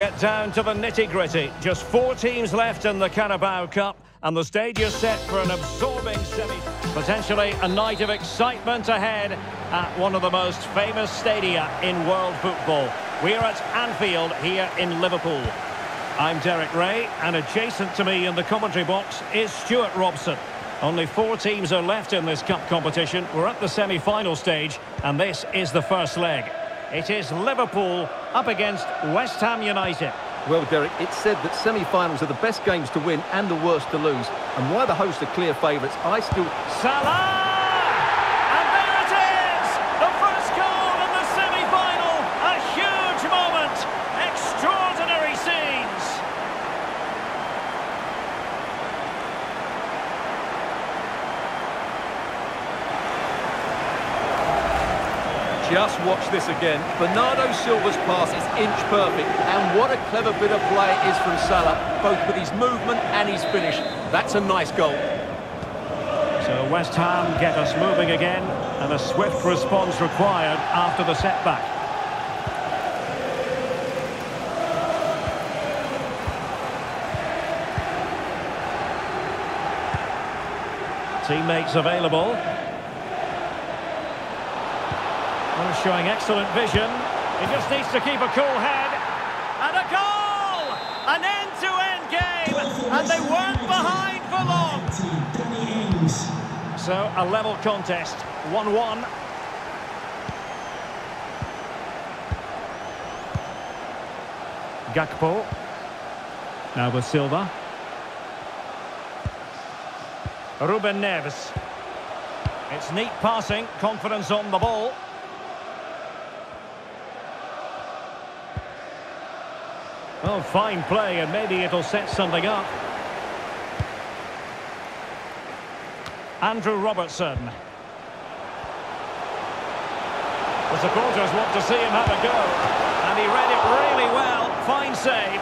Get down to the nitty-gritty. Just four teams left in the Carabao Cup, and the stage is set for an absorbing semi. Potentially a night of excitement ahead at one of the most famous stadia in world football. We're at Anfield here in Liverpool. I'm Derek Rae, and adjacent to me in the commentary box is Stewart Robson. Only four teams are left in this cup competition. We're at the semi-final stage, and this is the first leg. It is Liverpool up against West Ham United. Well, Derek, it's said that semi-finals are the best games to win and the worst to lose. And why the hosts are clear favourites, I still... Salah! And there it is! The first goal in the semi-final! A huge moment! Extraordinary scenes! Just watch this again. Bernardo Silva's pass is inch perfect. And what a clever bit of play it is from Salah, both with his movement and his finish. That's a nice goal. So West Ham get us moving again, and a swift response required after the setback. Teammates available. Well, showing excellent vision. He just needs to keep a cool head. And a goal! An end-to-end game! And they weren't behind for long. So, a level contest. 1-1. Gakpo. Now with Silva. Ruben Neves. It's neat passing, confidence on the ball. Oh, fine play, and maybe it'll set something up. Andrew Robertson. The supporters want to see him have a go, and he read it really well. Fine save.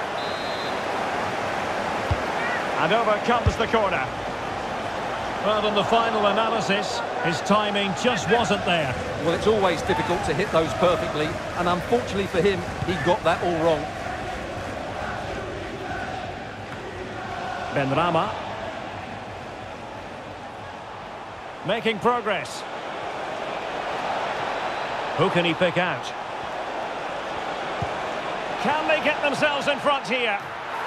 And over comes the corner. Well, in the final analysis, his timing just wasn't there. Well, it's always difficult to hit those perfectly, and unfortunately for him, he got that all wrong. Benrahma. Making progress. Who can he pick out? Can they get themselves in front here?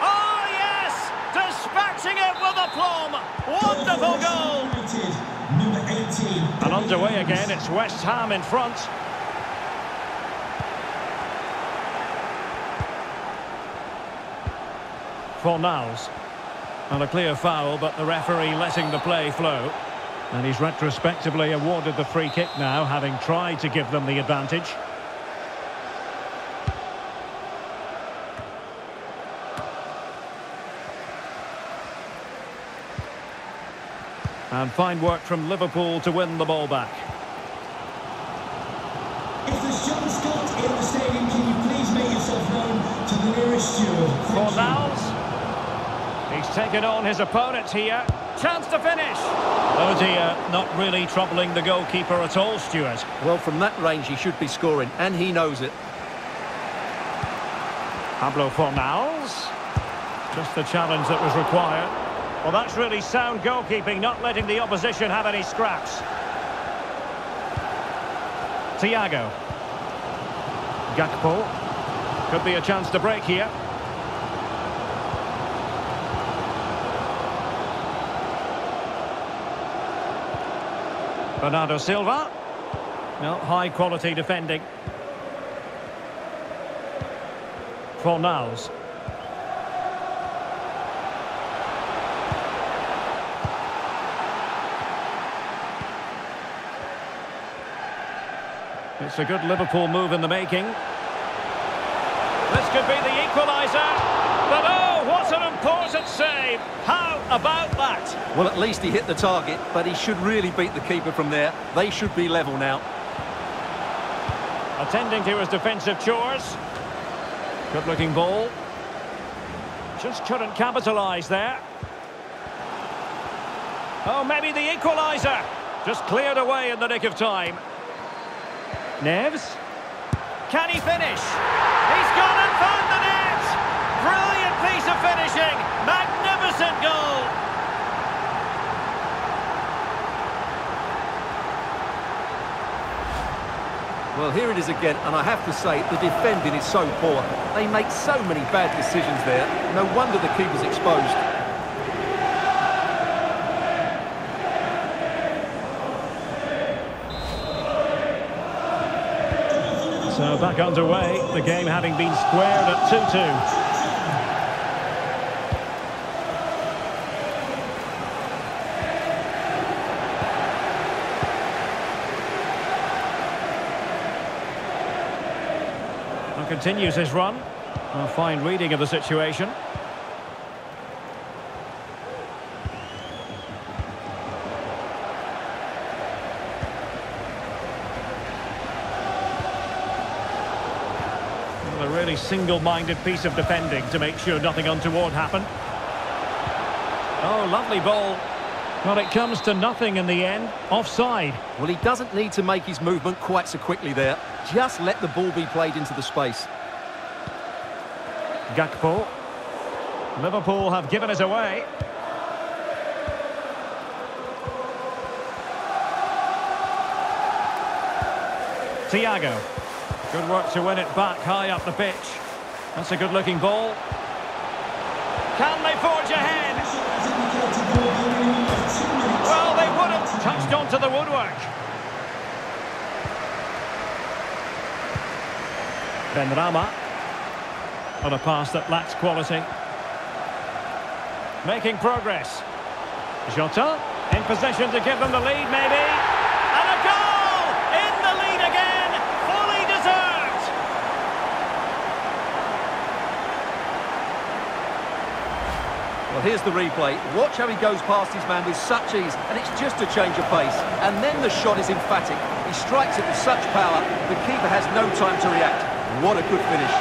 Oh, yes! Dispatching it with aplomb! Wonderful goal! And underway again, it's West Ham in front. For Fornals. And a clear foul, but the referee letting the play flow. And he's retrospectively awarded the free kick now, having tried to give them the advantage. And fine work from Liverpool to win the ball back. If there's John Scott in the stadium, can you please make yourself known to the nearest steward? Thank you. Fornals. He's taken on his opponent here. Chance to finish. Oh dear, not really troubling the goalkeeper at all, Stewart. Well, from that range, he should be scoring, and he knows it. Pablo Fornals. Just the challenge that was required. Well, that's really sound goalkeeping, not letting the opposition have any scraps. Thiago. Gakpo. Could be a chance to break here. Bernardo Silva. No, high quality defending. For Fornals. It's a good Liverpool move in the making. This could be the equaliser. But an important save. How about that? Well, at least he hit the target, but he should really beat the keeper from there. They should be level now. Attending to his defensive chores. Good looking ball. Just couldn't capitalise there. Oh, maybe the equaliser. Just cleared away in the nick of time. Neves. Can he finish? He's gone and found the net! Magnificent goal! Well, here it is again, and I have to say, the defending is so poor. They make so many bad decisions there. No wonder the keeper's exposed. So back underway, the game having been squared at 2-2. Continues his run. A fine reading of the situation. A really single-minded piece of defending to make sure nothing untoward happened. Oh, lovely ball. Well, it comes to nothing in the end. Offside. Well, he doesn't need to make his movement quite so quickly there. Just let the ball be played into the space. Gakpo. Liverpool have given it away. Thiago. Good work to win it back high up the pitch. That's a good-looking ball. Can they forge ahead? Well, they would have touched onto the woodwork. Benrahma. On a pass that lacks quality. Making progress. Jota in position to give them the lead, maybe. And a goal! In the lead again! Fully deserved! Well, here's the replay. Watch how he goes past his man with such ease, and it's just a change of pace. And then the shot is emphatic. He strikes it with such power, the keeper has no time to react. What a good finish.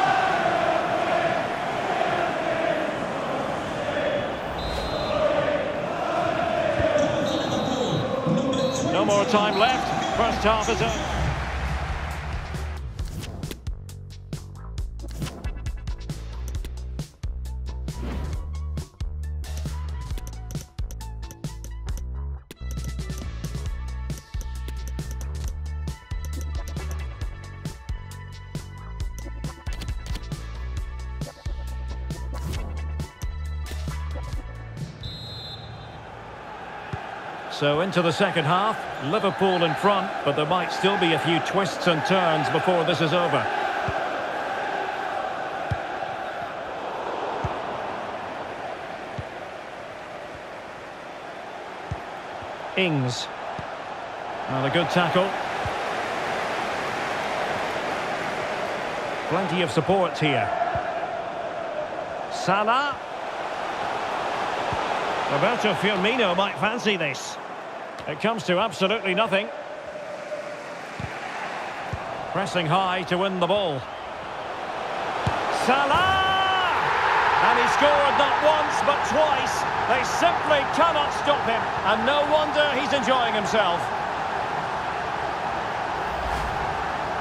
No more time left. First half is over. So into the second half, Liverpool in front, but there might still be a few twists and turns before this is over. Ings. Well, a good tackle. Plenty of support here. Salah. Roberto Firmino might fancy this. It comes to absolutely nothing. Pressing high to win the ball. Salah! And he scored not once but twice. They simply cannot stop him. And no wonder he's enjoying himself.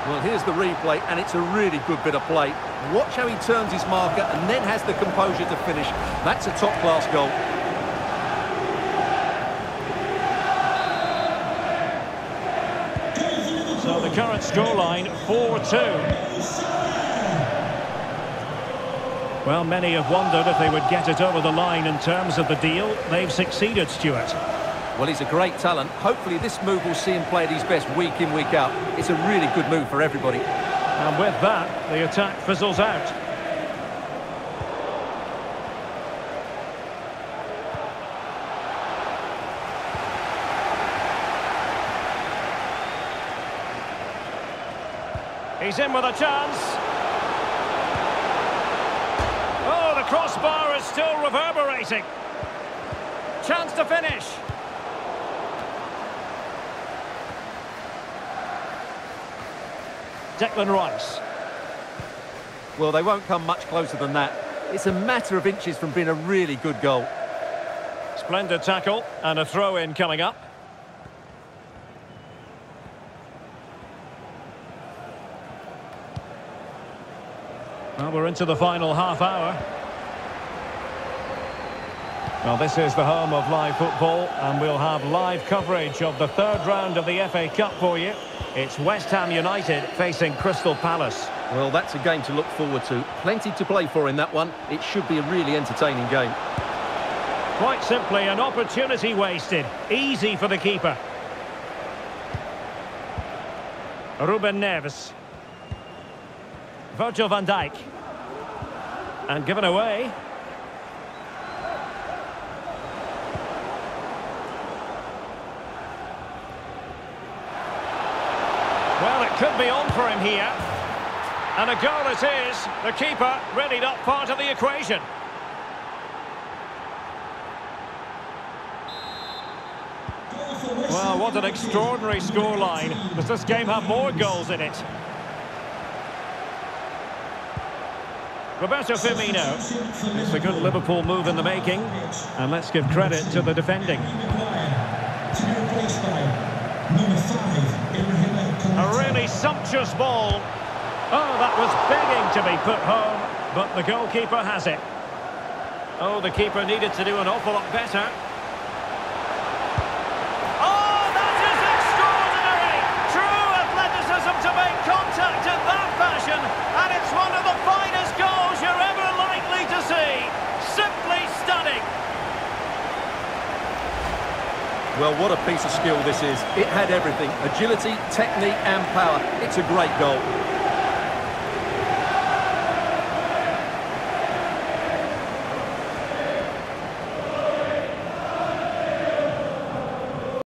Well, here's the replay, and it's a really good bit of play. Watch how he turns his marker and then has the composure to finish. That's a top-class goal. So the current scoreline, 4-2. Well, many have wondered if they would get it over the line in terms of the deal. They've succeeded, Stewart. Well, he's a great talent. Hopefully this move will see him play at his best week in, week out. It's a really good move for everybody. And with that, the attack fizzles out. He's in with a chance. Oh, the crossbar is still reverberating. Chance to finish. Declan Rice. Well, they won't come much closer than that. It's a matter of inches from being a really good goal. Splendid tackle and a throw-in coming up. Well, we're into the final half hour. Well, this is the home of live football, and we'll have live coverage of the third round of the FA Cup for you. It's West Ham United facing Crystal Palace. Well, that's a game to look forward to. Plenty to play for in that one. It should be a really entertaining game. Quite simply, an opportunity wasted. Easy for the keeper. Ruben Neves. Virgil van Dijk. And given away. Well, it could be on for him here. And a goal it is. The keeper really not part of the equation. Well, what an extraordinary scoreline. Does this game have more goals in it? Roberto Firmino. It's a good Liverpool move in the making. And let's give credit to the defending. A really sumptuous ball. Oh, that was begging to be put home, but the goalkeeper has it. Oh, the keeper needed to do an awful lot better. Oh, that is extraordinary! True athleticism to make contact in that fashion, and it's one of the finest goals you're ever likely to see. Simply stunning. Well, what a piece of skill this is. It had everything. Agility, technique and power. It's a great goal.